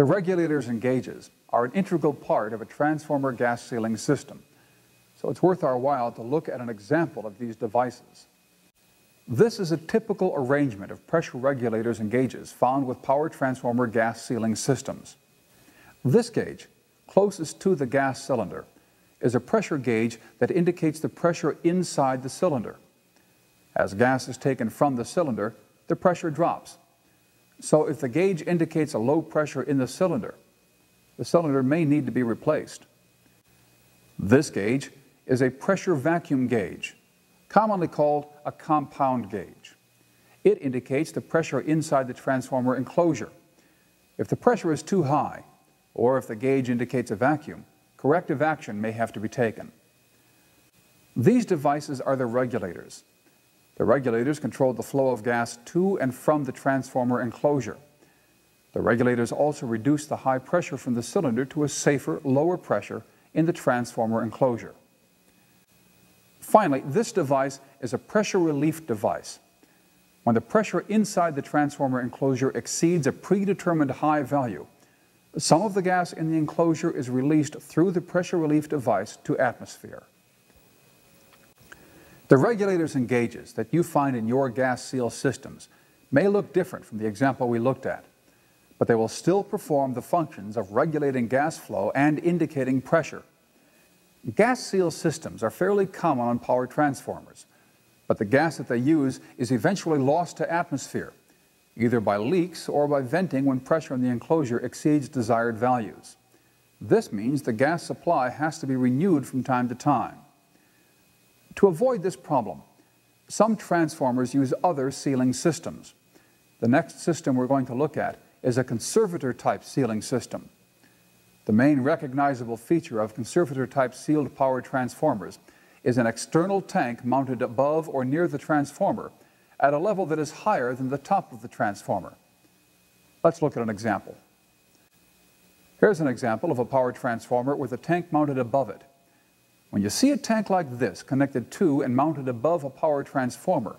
The regulators and gauges are an integral part of a transformer gas sealing system, so it's worth our while to look at an example of these devices. This is a typical arrangement of pressure regulators and gauges found with power transformer gas sealing systems. This gauge, closest to the gas cylinder, is a pressure gauge that indicates the pressure inside the cylinder. As gas is taken from the cylinder, the pressure drops. So if the gauge indicates a low pressure in the cylinder, the cylinder may need to be replaced. This gauge is a pressure vacuum gauge, commonly called a compound gauge. It indicates the pressure inside the transformer enclosure. If the pressure is too high, or if the gauge indicates a vacuum, corrective action may have to be taken. These devices are the regulators. The regulators control the flow of gas to and from the transformer enclosure. The regulators also reduce the high pressure from the cylinder to a safer, lower pressure in the transformer enclosure. Finally, this device is a pressure relief device. When the pressure inside the transformer enclosure exceeds a predetermined high value, some of the gas in the enclosure is released through the pressure relief device to atmosphere. The regulators and gauges that you find in your gas seal systems may look different from the example we looked at, but they will still perform the functions of regulating gas flow and indicating pressure. Gas seal systems are fairly common on power transformers, but the gas that they use is eventually lost to atmosphere either by leaks or by venting when pressure in the enclosure exceeds desired values. This means the gas supply has to be renewed from time to time. To avoid this problem, some transformers use other sealing systems. The next system we're going to look at is a conservator type sealing system. The main recognizable feature of conservator type sealed power transformers is an external tank mounted above or near the transformer at a level that is higher than the top of the transformer. Let's look at an example. Here's an example of a power transformer with a tank mounted above it. When you see a tank like this connected to and mounted above a power transformer,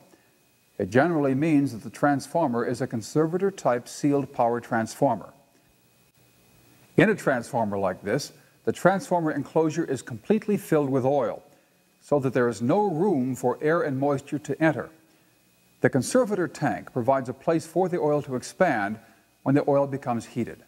it generally means that the transformer is a conservator type sealed power transformer. In a transformer like this, the transformer enclosure is completely filled with oil, so that there is no room for air and moisture to enter. The conservator tank provides a place for the oil to expand when the oil becomes heated.